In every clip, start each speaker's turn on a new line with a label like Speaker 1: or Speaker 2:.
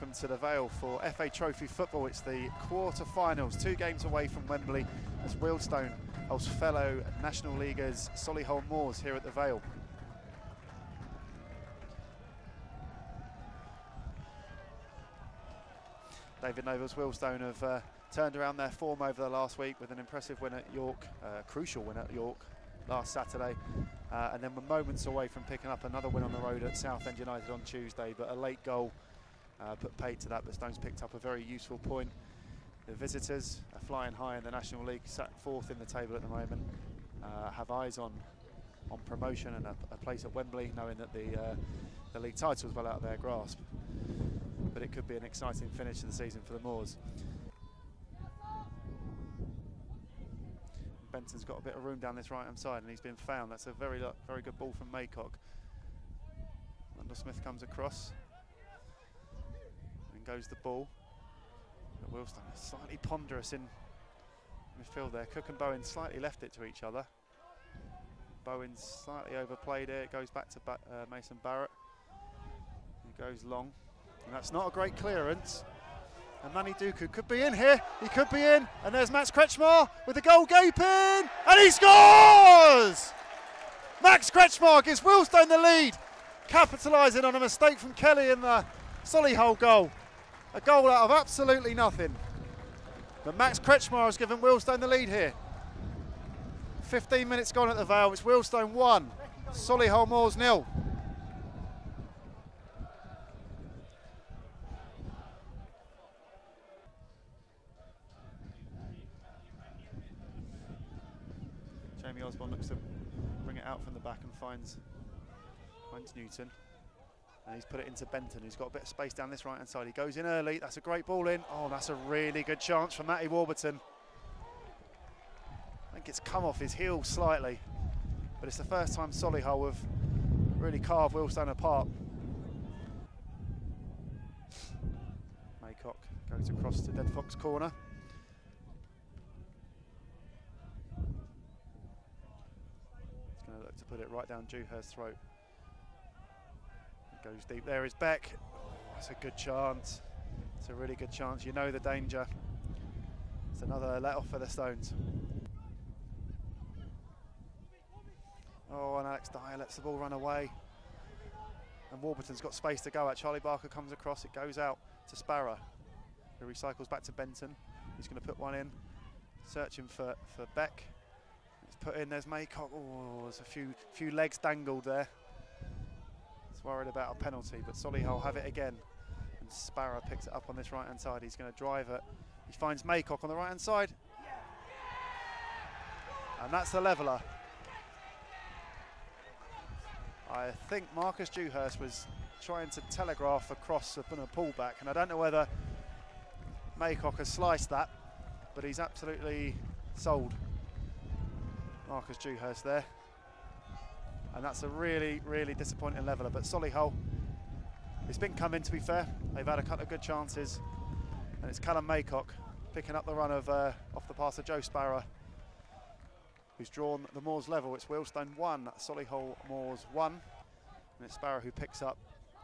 Speaker 1: welcome to the Vale for FA Trophy football. It's the quarter-finals, two games away from Wembley as Wealdstone hosts fellow National Leaguers Solihull Moors here at the Vale. David Noble's Wealdstone have uh, turned around their form over the last week with an impressive win at York, uh, crucial win at York last Saturday, uh, and then we're moments away from picking up another win on the road at Southend United on Tuesday. But a late goal uh, put paid to that, but Stones picked up a very useful point. The visitors are flying high in the National League, sat fourth in the table at the moment, uh, have eyes on on promotion and a, a, place at Wembley, knowing that the uh, the league title is well out of their grasp. But it could be an exciting finish to the season for the Moors. Benton's got a bit of room down this right hand side and he's been found. That's a very very good ball from Maycock. Randall Smith comes across goes the ball. But is slightly ponderous in midfield there. Cook and Bowen slightly left it to each other. Bowen slightly overplayed it. Goes back to ba uh, Mason Barrett. He goes long. And that's not a great clearance. And Manny Duku could be in here. He could be in. And there's Max Kretzschmar with the goal gaping. And he scores! Max Kretzschmar gives Wealdstone the lead. Capitalising on a mistake from Kelly in the Solihull goal. A goal out of absolutely nothing. But Max Kretzschmar has given Wealdstone the lead here. 15 minutes gone at the Vale. It's Wealdstone 1, Solihull Moors nil. Jamie Osborne looks to bring it out from the back and finds, finds Newton. And he's put it into Benton, who's got a bit of space down this right-hand side. He goes in early. That's a great ball in. Oh, that's a really good chance for Matty Warburton. I think it's come off his heel slightly. But it's the first time Solihull have really carved Wealdstone apart. Maycock goes across to Dead Fox corner. He's going to look to put it right down Dewhurst's throat. Goes deep. There is Beck. That's a good chance. It's a really good chance. You know the danger. It's another let off for the Stones. Oh, and Alex Dyer lets the ball run away. And Warburton's got space to go at. Charlie Barker comes across. It goes out to Sparrow, who recycles back to Benton. He's going to put one in, searching for, for Beck he's put in. There's Maycock. Oh, there's a few few legs dangled there. Worried about a penalty, but Solihull have it again. And Sparrow picks it up on this right hand side. He's going to drive it. He finds Maycock on the right hand side. And that's the leveller. I think Marcus Dewhurst was trying to telegraph across a pullback, and I don't know whether Maycock has sliced that, but he's absolutely sold. Marcus Dewhurst there. And that's a really, really disappointing leveller. But Solihull, it's been coming to be fair. They've had a couple of good chances. And it's Callum Maycock picking up the run of uh, off the pass of Joe Sparrow, who's drawn the Moors level. It's Wealdstone 1, Solihull Moors 1. And it's Sparrow who picks up.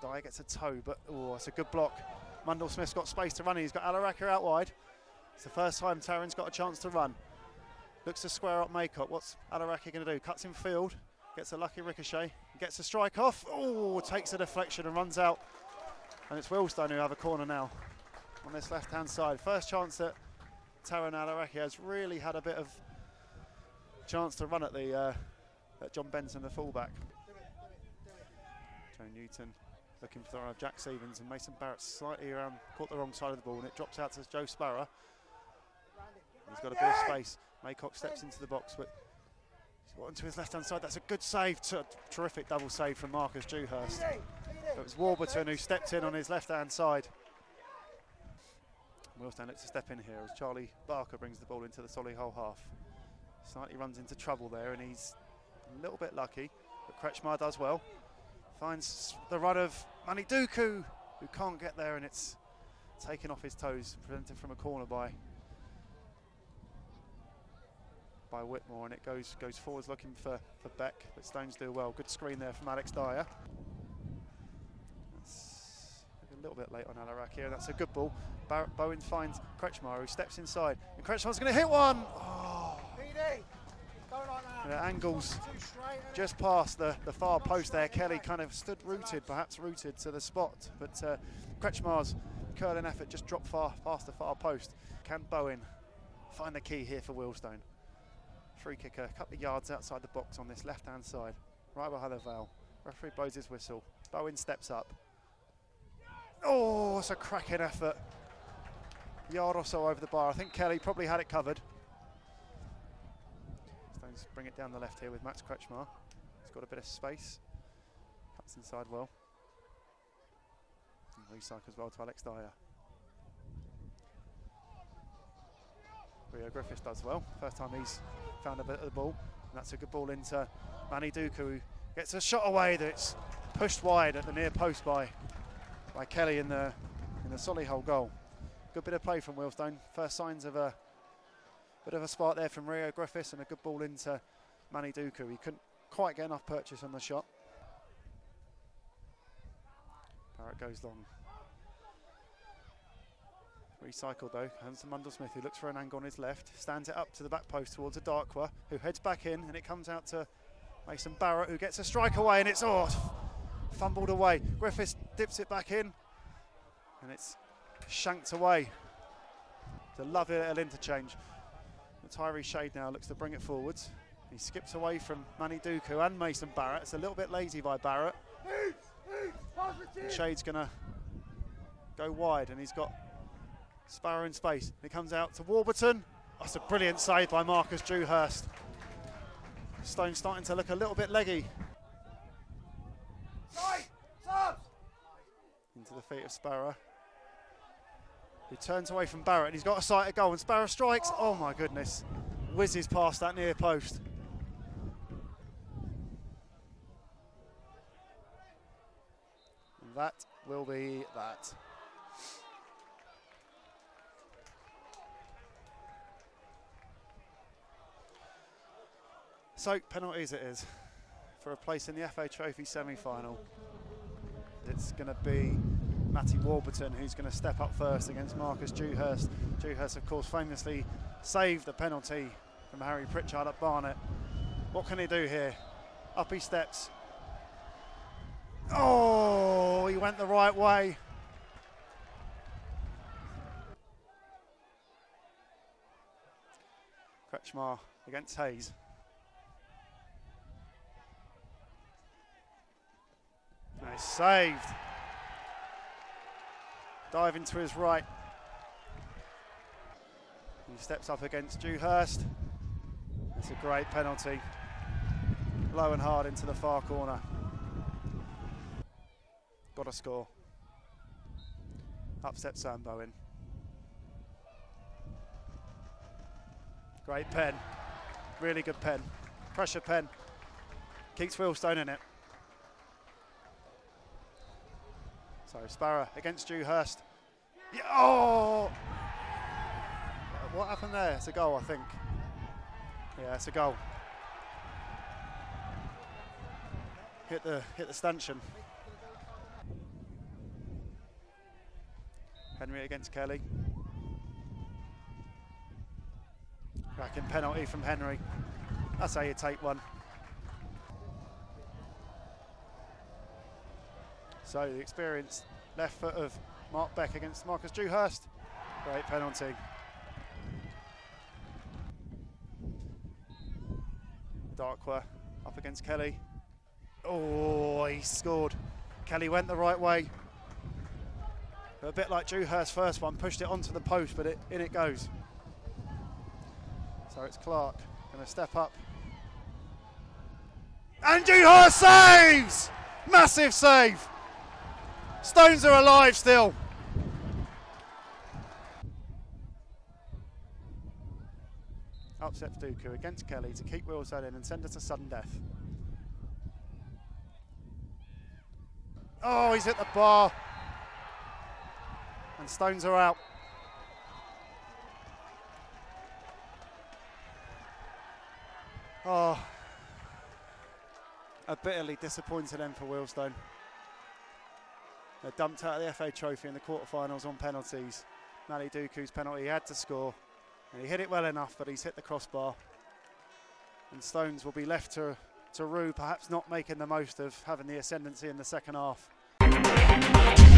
Speaker 1: Dyer gets a toe, but oh, it's a good block. Mundle-Smith's got space to run. He's got Alaraka out wide. It's the first time Taryn's got a chance to run. Looks to square up Maycock. What's Alaraki going to do? Cuts in field, gets a lucky ricochet, gets a strike off. Oh, takes a deflection and runs out. And it's Wealdstone who have a corner now on this left-hand side. First chance that Taran Alaraki has really had a bit of chance to run at the uh, at John Benson, the fullback. Joe Newton looking for the run of Jack Stevens and Mason Barrett slightly around, caught the wrong side of the ball and it drops out to Joe Sparrow. He's got a bit of space. Maycock steps into the box, but onto his left-hand side. That's a good save, terrific double save from Marcus Dewhurst. It was Warburton who stepped in on his left-hand side. Wealdstone looks to step in here as Charlie Barker brings the ball into the Solihull half. Slightly runs into trouble there, and he's a little bit lucky, but Kretzschmar does well. Finds the run of Manny Duku, who can't get there, and it's taken off his toes, prevented from a corner by by Whitmore and it goes goes forwards looking for, for Beck, but Stones do well. Good screen there from Alex Dyer. A little bit late on Alarak here. That's a good ball. Bar- Bowen finds Kretzschmar, who steps inside. And Kretzschmar's going to hit one. Oh. And it angles just past the, the far post there. Kelly kind of stood rooted, perhaps rooted to the spot. But uh, Kretzschmar's curling effort just dropped far past the far post. Can Bowen find the key here for Wealdstone? Free kicker, a couple of yards outside the box on this left hand side, right behind the Vale. Referee blows his whistle. Bowen steps up. Oh, it's a cracking effort. Yard or so over the bar. I think Kelly probably had it covered. Stones bring it down the left here with Max Kretzschmar. He's got a bit of space. Cuts inside well. And recycles well to Alex Dyer. Rio Griffiths does well. First time he's found a bit of the ball. And that's a good ball into Manny Duku, who gets a shot away that's pushed wide at the near post by by Kelly in the in the Solihull goal. Good bit of play from Wealdstone. First signs of a bit of a spark there from Rio Griffiths and a good ball into Manny Duku. He couldn't quite get enough purchase on the shot. Barrett goes long. Recycled though, Hanson Mundle-Smith who looks for an angle on his left, stands it up to the back post towards Adarkwa, who heads back in and it comes out to Mason Barrett who gets a strike away and it's oh, fumbled away. Griffiths dips it back in and it's shanked away. It's a lovely little interchange. Tyree Shade now looks to bring it forwards. He skips away from Manny Duku and Mason Barrett. It's a little bit lazy by Barrett. Shade's going to go wide and he's got Sparrow in space. It comes out to Warburton. That's a brilliant save by Marcus Dewhurst. Stone starting to look a little bit leggy. Into the feet of Sparrow. He turns away from Barrett and he's got a sight of goal and Sparrow strikes. Oh my goodness. Whizzes past that near post. And that will be that. So, penalties it is for a place in the FA Trophy semi final. It's going to be Matty Warburton who's going to step up first against Marcus Dewhurst. Dewhurst, of course, famously saved the penalty from Harry Pritchard at Barnet. What can he do here? Up he steps. Oh, he went the right way. Kretzschmar against Hayes. Saved. Diving to his right. He steps up against Dewhurst. It's a great penalty. Low and hard into the far corner. Got a score. Upset Sam Bowen. Great pen. Really good pen. Pressure pen. Keeps Wealdstone in it. So Sparrow against Dewhurst. Yeah, oh! Uh, what happened there? It's a goal, I think. Yeah, it's a goal. Hit the hit the stanchion. Henry against Kelly. Cracking penalty from Henry. That's how you take one. So the experienced left foot of Mark Beck against Marcus Dewhurst. Great penalty. Darkwa up against Kelly. Oh, he scored. Kelly went the right way. A bit like Dewhurst's first one, pushed it onto the post, but it, in it goes. So it's Clark going to step up. And Dewhurst saves! Massive save! Stones are alive still. Upsets Duku against Kelly to keep Wealdstone in and send us to sudden death. Oh, he's hit the bar. And Stones are out. Oh, a bitterly disappointed end for Wealdstone. They're dumped out of the FA Trophy in the quarterfinals on penalties. Manny Duku's penalty, he had to score. And he hit it well enough, but he's hit the crossbar. And Stones will be left to, to rue, perhaps not making the most of having the ascendancy in the second half.